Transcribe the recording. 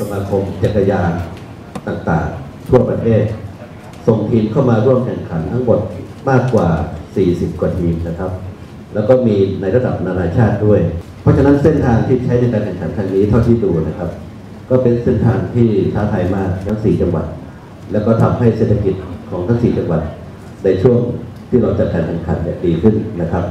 สมาคมจักรยานต่างๆ ทั่วประเทศ ส่งทีมเข้ามาร่วมแข่งขันทั้งหมดมากกว่า 40 กว่าทีมนะครับ แล้วก็มีในระดับนานาชาติด้วย เพราะฉะนั้นเส้นทางที่ใช้ในการแข่งขันครั้งนี้เท่าที่ดูนะครับ ก็เป็นเส้นทางที่ท้าทายมากทั้ง 4 จังหวัด แล้วก็ทำให้เศรษฐกิจของทั้ง 4 จังหวัด ในช่วงที่เราจัดการแข่งขันดีขึ้นนะครับ